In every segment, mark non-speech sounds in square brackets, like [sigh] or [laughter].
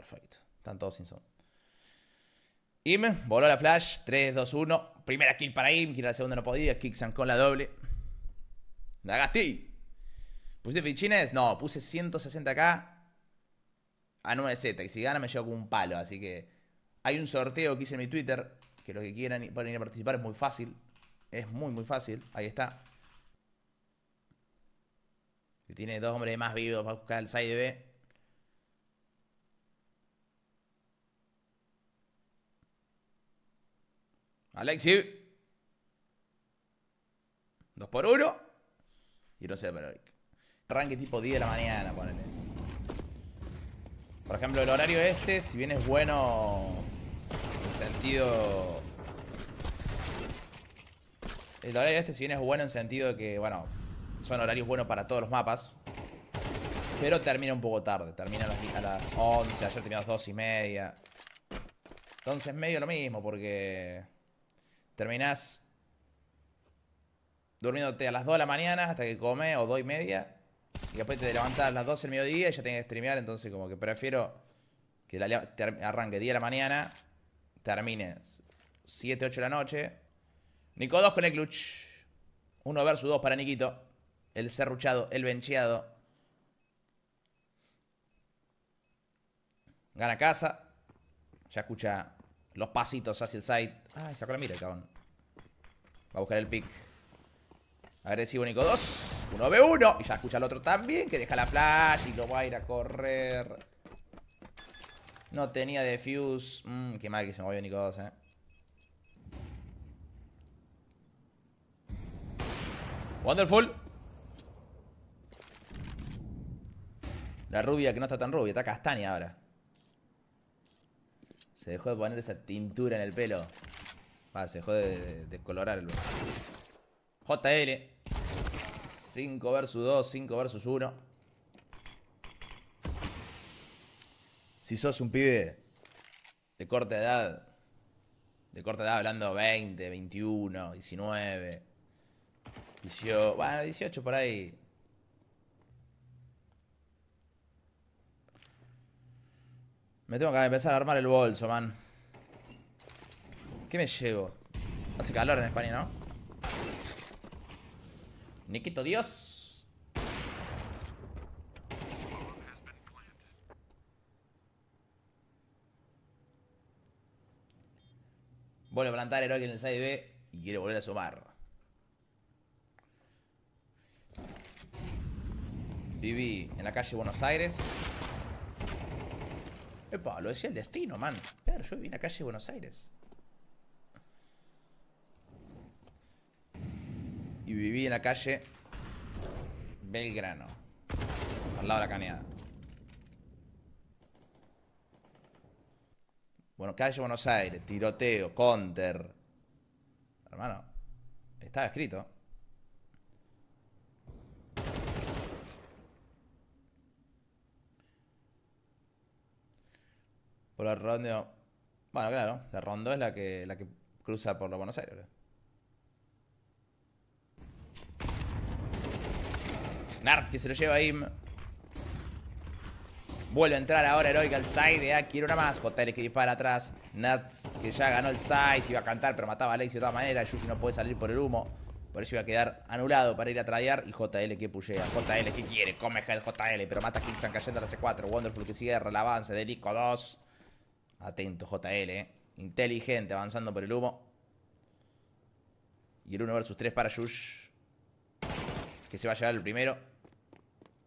Perfecto. Están todos sin son. Im, voló la flash. 3, 2, 1. Primera kill para Im, que la segunda no podía. Kicksan con la doble. Dagasti. ¿Puse fichines? No, puse 160k a 9Z. Y si gana me llevo con un palo. Así que hay un sorteo que hice en mi Twitter. Que los que quieran pueden ir a participar es muy fácil. Es muy, muy fácil. Ahí está. Tiene dos hombres más vivos para buscar el side B. Alexi. Dos por uno. Y no sé, pero. Arranque tipo 10 de la mañana, ponele. Por ejemplo, el horario este, si bien es bueno en sentido... El horario este, si bien es bueno en sentido de que, bueno, son horarios buenos para todos los mapas. Pero termina un poco tarde. Termina a las, 11, ayer terminó a las 2 y media. Entonces medio lo mismo porque terminás durmiéndote a las 2 de la mañana hasta que come o 2 y media. Y después te levantas a las 12 del mediodía y ya tienes que streamear. Entonces, como que prefiero que la, arranque 10 de la mañana, termine 7, 8 de la noche. Nico 2 con el clutch. 1 versus 2 para Nikito. El serruchado, el bencheado. Gana casa. Ya escucha los pasitos hacia el side. Ay, sacó la mira, cabrón. Va a buscar el pick. Agresivo Nico 2. 1v1. Y ya escucha al otro también, que deja la flash y lo va a ir a correr. No tenía defuse. Mmm, qué mal que se movió Nico 2, eh. Wonderful. La rubia que no está tan rubia, está castaña ahora. Se dejó de poner esa tintura en el pelo. Va, se dejó de, de, colorar el. JL. 5 versus 2, 5 versus 1. Si sos un pibe de corta edad, de corta edad hablando 20, 21, 19, 18, bueno, 18 por ahí. Me tengo que empezar a armar el bolso, man. ¿Qué me llevo? Hace calor en España, ¿no? Nikito Dios. Vuelve a plantar héroe en el side B y quiere volver a sumar. Viví en la calle Buenos Aires. Epa, lo decía el destino, man. Claro, yo viví en la calle Buenos Aires. Y viví en la calle Belgrano. Al lado de la caneada. Bueno, calle Buenos Aires, tiroteo, counter. Hermano, estaba escrito. Por el rondeo. Bueno, claro, la rondo es la que, la que cruza por los Buenos Aires. Nards que se lo lleva ahí. Vuelve a entrar ahora Heroic al side. Ah, quiero una más. JL que dispara atrás. Nards que ya ganó el side. Se iba a cantar, pero mataba a Alexi de todas maneras. Yuji no puede salir por el humo. Por eso iba a quedar anulado para ir a tradear. Y JL que pushea. JL que quiere. Come head JL. Pero mata a Kicksan cayendo a la C4. Wonderful que cierra el avance de Lico 2. Atento JL, eh. Inteligente avanzando por el humo. Y el 1 versus 3 para Yush. Que se va a llevar el primero.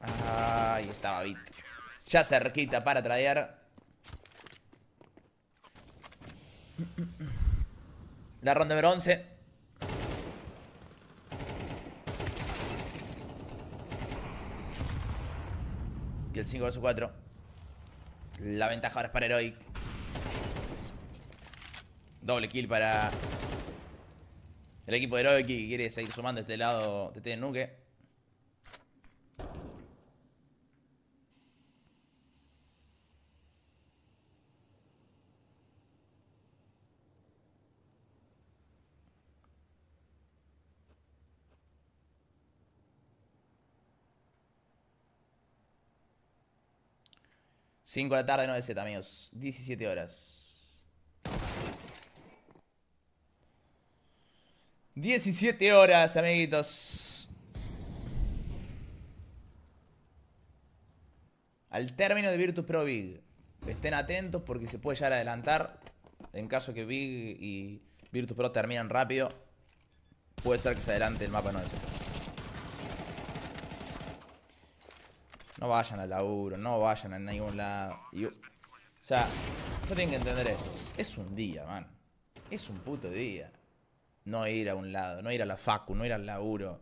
Ahí estaba Bit. Ya cerquita para tradear. La ronda número 11. Y el 5 vs 4. La ventaja ahora es para Heroic. Doble kill para el equipo de Heroic que quiere seguir sumando este lado de TN Nuke. 5 de la tarde, 9 Z, amigos. 17 horas. 17 horas, amiguitos. Al término de Virtus Pro Big. Estén atentos porque se puede llegar a adelantar. En caso que Big y Virtus Pro terminen rápido. Puede ser que se adelante el mapa no Z. No vayan al laburo, no vayan a ningún lado. o sea, no tienen que entender esto. Es un día, man. Es un puto día. No ir a un lado, no ir a la facu, no ir al laburo.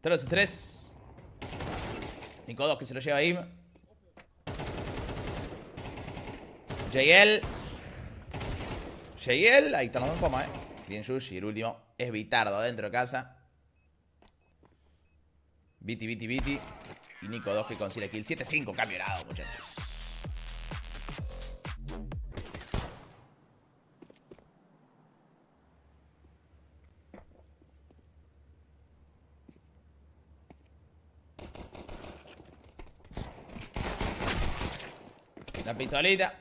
Tres, tres. Nico 2 que se lo lleva ahí. JL. JL. Ahí está, no en coma, eh. Bien Yushi. El último es Vitardo dentro de casa. Viti, Viti, Viti. Y Nico 2 que consigue kill. 7-5, cambio muchachos. La pistolita.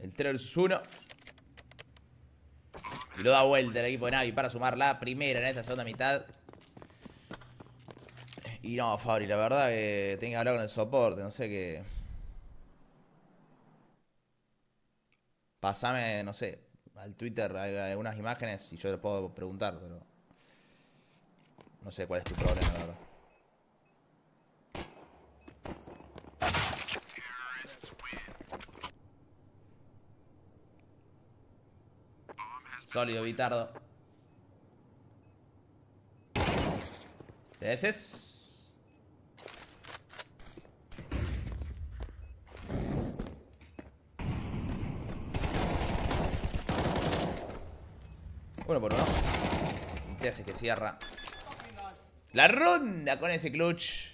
El 3 vs 1. Lo da vuelta el equipo de Navi para sumar la primera en esta segunda mitad. Y no, Fabri, la verdad que tengo que hablar con el soporte, no sé qué. Pasame, no sé, al Twitter algunas imágenes y yo les puedo preguntar, pero. No sé cuál es tu problema, la verdad. Sólido, Vitardo. es? Bueno, por uno. Te hace que cierra. La ronda con ese clutch.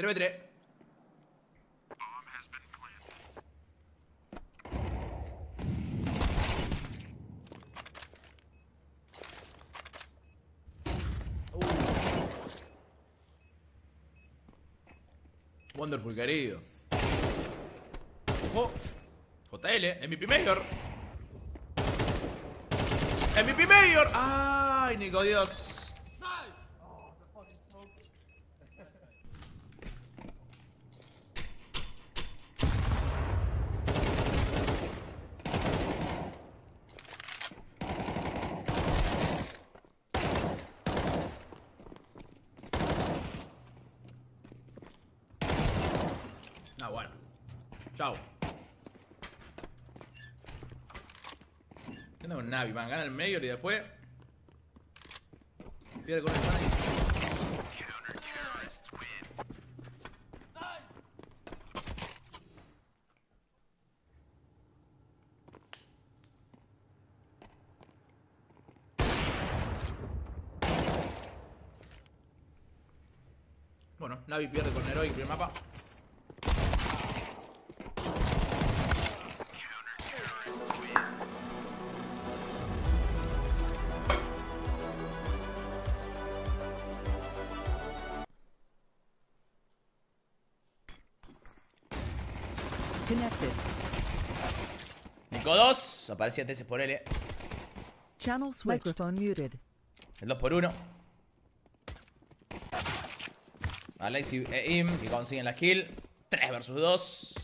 3 Wonderful, querido. Oh. JL, MVP Mayor. MVP Mayor. Ay, Nico, Dios. Ah, bueno. Chao. ¿Qué onda con Navi? Van, gana el Mayor y después. Pierde con el Navi. Bueno, Navi pierde con Heroic primer mapa. Aparecía TS por L. Channel Microphone muted. El 2 por 1. Alex y e Im que consiguen la kill. 3 versus 2.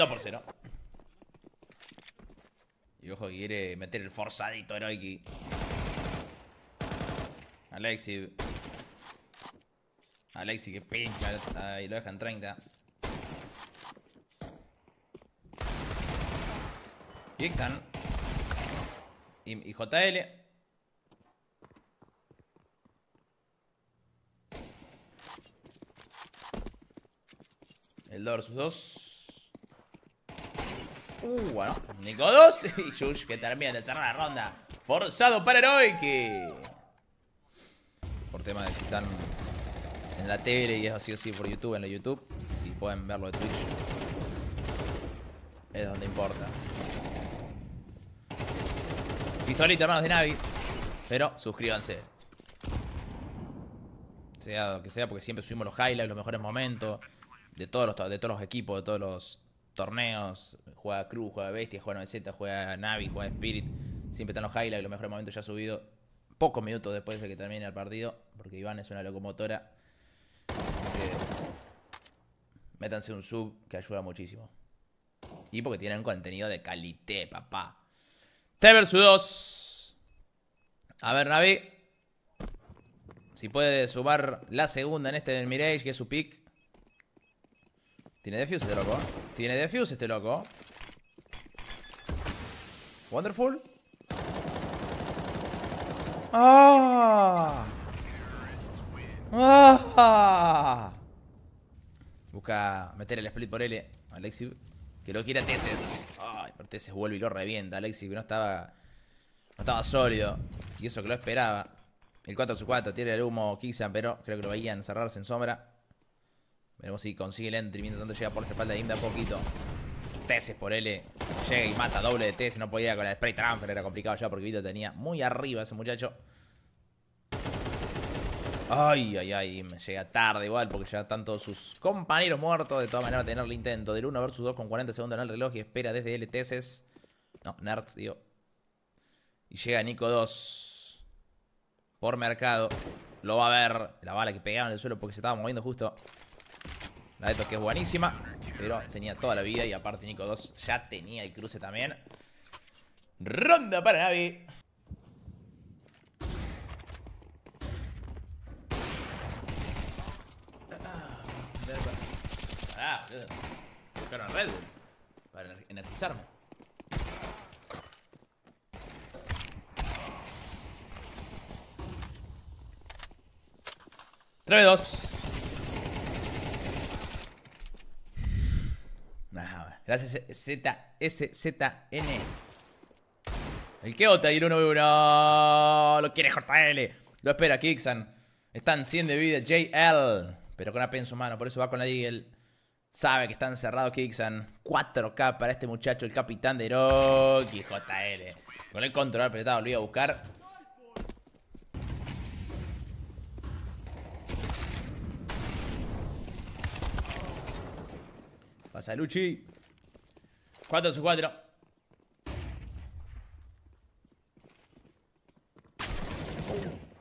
2 por 0. Y ojo que quiere meter el forzadito Heroic. Alexi. Alexi que pincha y lo dejan 30. Kixan. Y, y JL. El 2 versus 2. Uh, bueno. Nico 2 [laughs] y Yush que termina de cerrar la ronda. Forzado para Heroic. Por tema de si están en la tele y es así o sí por YouTube, en la YouTube. Si pueden verlo de Twitch. Es donde importa. Pistolita, hermanos de Navi. Pero suscríbanse. Sea lo que sea, porque siempre subimos los highlights, los mejores momentos. De todos los, de todos los equipos, de todos los torneos. Juega Cruz, juega Bestia, juega 9Z, juega Navi, juega Spirit. Siempre están los highlights, los mejores momentos ya subido pocos minutos después de que termine el partido. Porque Iván es una locomotora. métanse un sub que ayuda muchísimo. Y porque tienen contenido de calité, papá. 3 vs 2. A ver, Navi. Si puede sumar la segunda en este del Mirage, que es su pick. Tiene defuse este loco. Tiene defuse este loco. Wonderful. ¡Ah! ¡Ah! Busca meter el split por L. Alexi. Que lo quiere Teses. Ay, pero Teses vuelve y lo revienta. Alexi que no estaba. No estaba sólido. Y eso que lo esperaba. El 4 su 4 tiene el humo Kixan, pero creo que lo veían cerrarse en sombra. Veremos si consigue el entry mientras tanto llega por esa espalda de Imda poquito. Teses por L. Llega y mata doble de Teses. No podía con la spray transfer. Era complicado ya porque Vito tenía muy arriba ese muchacho. Ay, ay, ay, me llega tarde igual porque ya están todos sus compañeros muertos. De todas maneras, tener el intento del 1 versus 2 con 40 segundos en el reloj y espera desde LTS. No, Nerds, digo. Y llega Nico 2 por mercado. Lo va a ver. La bala que pegaba en el suelo porque se estaba moviendo justo. La de estos que es buenísima. Pero tenía toda la vida y aparte Nico 2 ya tenía el cruce también. Ronda para Navi. Ah, Buscaron a Red Bull. Para energizarme. Tres dos. Gracias Z, S, Z, N. El que ota y el 1 1. Lo quiere JL. Lo espera Kixan. Están 100 de vida. JL. Pero con AP en su mano. Por eso va con la Deagle. Sabe que está encerrado Kixan. 4K para este muchacho, el capitán de Rocky JL. Con el control apretado lo iba a buscar. Pasa Luchi. 4 su 4.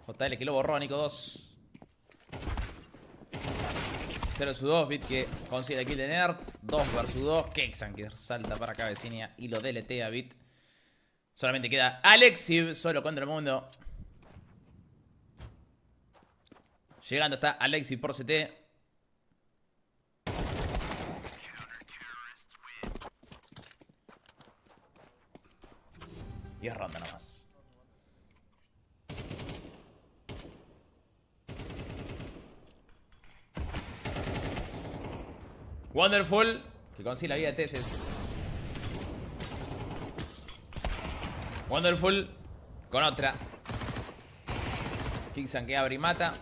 JL que lo borró, Nico 2. 0 su 2, Bit que consigue kill de Nerds. 2 versus 2. Kexan que salta para cabecina y lo deletea Bit. Solamente queda Alexiv solo contra el mundo. Llegando está Alexiv por CT. Y es ronda nomás. Wonderful, que consigue la vida de Teses. Wonderful, con otra. Kingsan que abre y mata.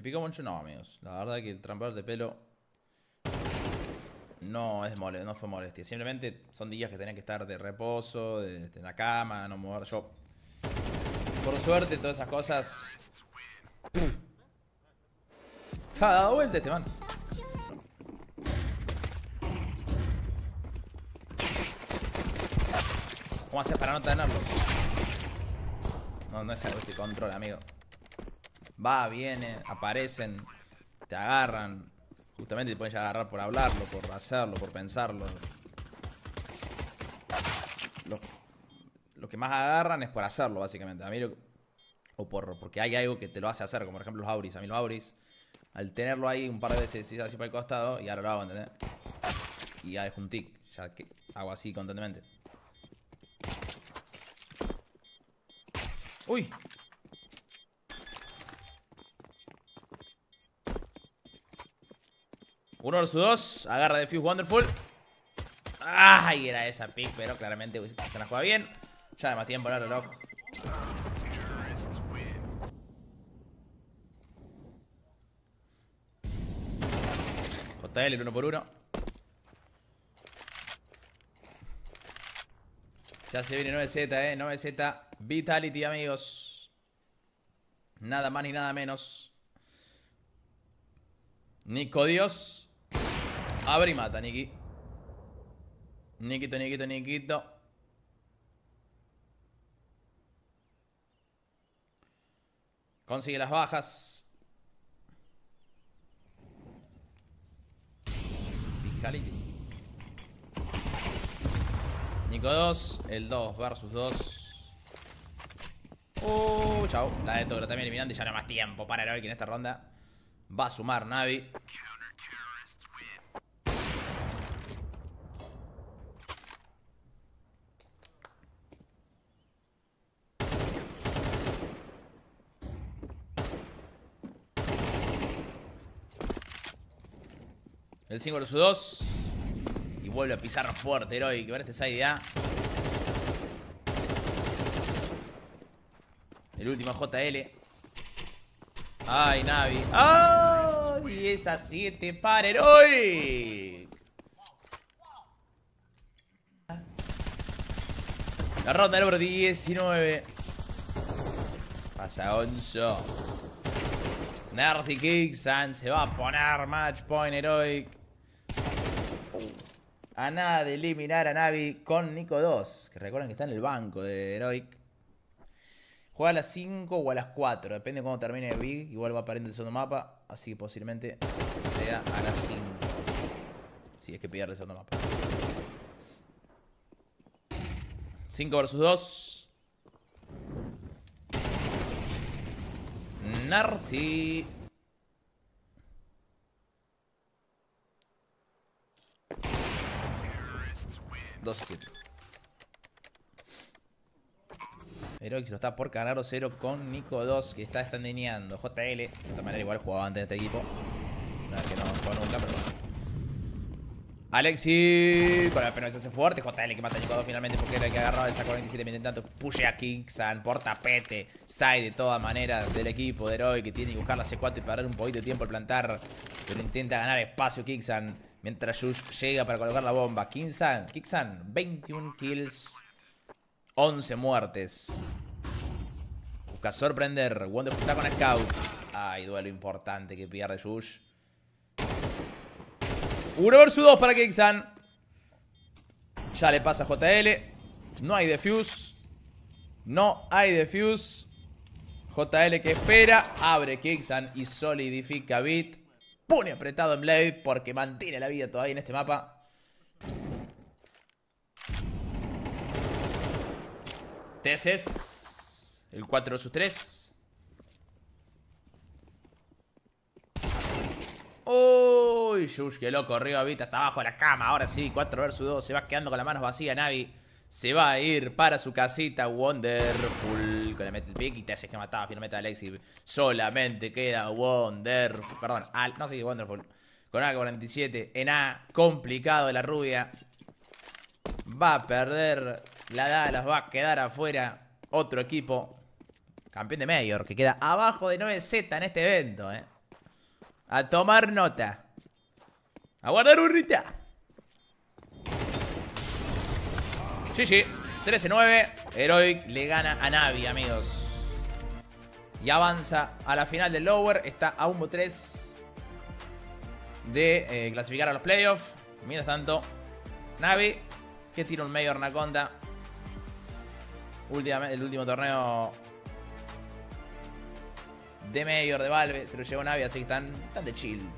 ¿Te picó mucho? No, amigos. La verdad que el trampador de pelo no es mole, no fue molestia. Simplemente son días que tenía que estar de reposo, de, en la cama, no mover. Yo, por suerte, todas esas cosas. [clears throat] Está dado vuelta este man. ¿Cómo haces para no tenerlo? No, no es algo así, control, amigo. Va, viene, aparecen. te agarran. Justamente te pueden agarrar por hablarlo, por hacerlo, por pensarlo. Lo, que más agarran es por hacerlo, básicamente. A mí o por, porque hay algo que te lo hace hacer, como por ejemplo los Auris. A mí los Auris, al tenerlo ahí un par de veces, así para el costado, y ahora lo hago, ¿entendés? Y ya dejo un tic, ya que hago así constantemente. ¡Uy! Uno versus dos. Agarra de Fuse Wonderful. ¡Ay! Era esa pick, pero claramente se la juega bien. Ya más tiempo el reloj. JL, el uno por uno. Ya se viene 9Z, eh. 9Z. Vitality, amigos. Nada más ni nada menos. Nico Dios. Abre y mata, Niki. Nikito, Nikito, Nikito. Consigue las bajas. Fiscality. Nico 2, el 2 versus 2. Uh, chau. La de Togro también eliminando y ya no hay más tiempo para Heroic en esta ronda. Va a sumar Navi. El 5 versus 2. Y vuelve a pisar fuerte Heroic. Ver este side ya. El último JL. Ay, Navi. ¡Ay! Esa 7 para Heroic. La ronda número 19. Pasa Onzo. Nerdy Kicksan se va a poner match point Heroic. A nada de eliminar a Navi con Nico 2. Que recuerden que está en el banco de Heroic. Juega a las 5 o a las 4. Depende de cómo termine Big. Igual va apareciendo el segundo mapa. Así que posiblemente sea a las 5. Si es que pierde el segundo mapa. 5 versus 2. Narty. 2 7. Heroic lo está por ganar 0 con Nico 2, que está estandineando. JL, de esta manera igual jugaba antes de este equipo. Nada que no jugó nunca, pero bueno. Alexi con la penalización fuerte. JL que mata a Nico 2 finalmente porque era el que agarraba el saco 27 mientras tanto push a Kicksan por tapete. Side de todas maneras del equipo de Heroic que tiene que buscar la C4 y parar un poquito de tiempo al plantar. Pero intenta ganar espacio Kicksan. Mientras Yush llega para colocar la bomba. Kicksan, Kicksan, 21 kills, 11 muertes. Busca sorprender. Wonder está con Scout. Ay, duelo importante que pierde Yush. 1 versus 2 para Kicksan. Ya le pasa a JL. No hay defuse. No hay defuse. JL que espera. Abre Kicksan y solidifica Beat pone apretado en Blade porque mantiene la vida todavía en este mapa. Teses. El 4 sus 3. Uy, Yush, qué loco, arriba, Vita, está abajo de la cama. Ahora sí, 4 versus 2. Se va quedando con las manos vacías, Navi. Se va a ir para su casita Wonderful. Con la mete el pick y te hace que mataba finalmente a Alexi. Solamente queda Wonderful. Perdón, al, no sé Wonderful. Con AK-47 en A. Complicado la rubia. Va a perder la Dallas. Va a quedar afuera otro equipo. Campeón de Mayor. Que queda abajo de 9Z en este evento. Eh. A tomar nota. A guardar urrita. GG. 13-9. Heroic le gana a Navi, amigos. Y avanza a la final del Lower. Está a 1-3 de eh, clasificar a los playoffs. Mientras tanto, Navi, que tira un Mayor Anaconda. el último torneo de Mayor, de Valve, se lo llevó Navi, así que están, están de chill.